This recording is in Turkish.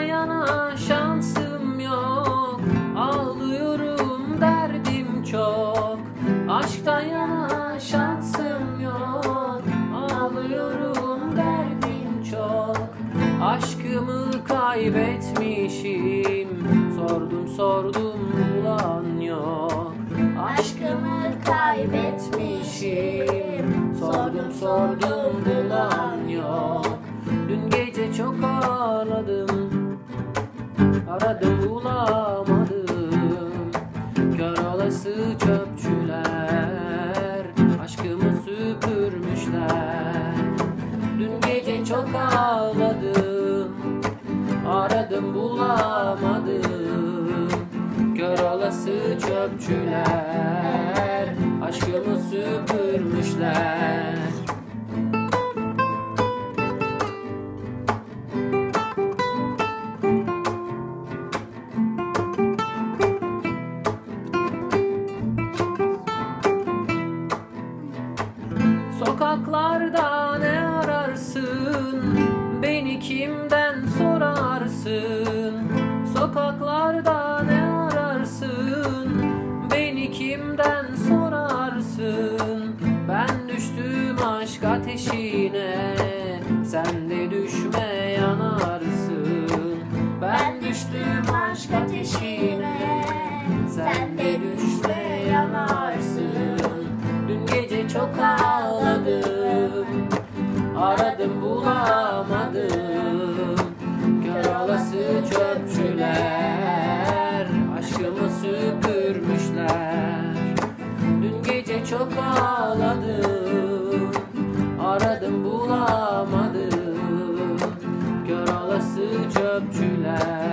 yana şansım yok. Ağlıyorum derdim çok. Aşktan yana şansım yok. Ağlıyorum derdim çok. Aşkımı kaybetmişim. Sordum sordum bulan yok. Aşkımı kaybetmişim. Sordum sordum Olası çöpçüler Aşkımı süpürmüşler. Dün gece çok ağladım Aradım bulamadım. Kör çöpçüler Aşkımı süpürmüşler Sokaklarda ne ararsın? Beni kimden sorarsın? Sokaklarda ne ararsın? Beni kimden sorarsın? Ben düştüm aşk ateşine Sen de düşme yanarsın Ben düştüm aşk ateşine Sen de düşme çok ağladım. Aradım bulamadım. Kör olası çöpçüler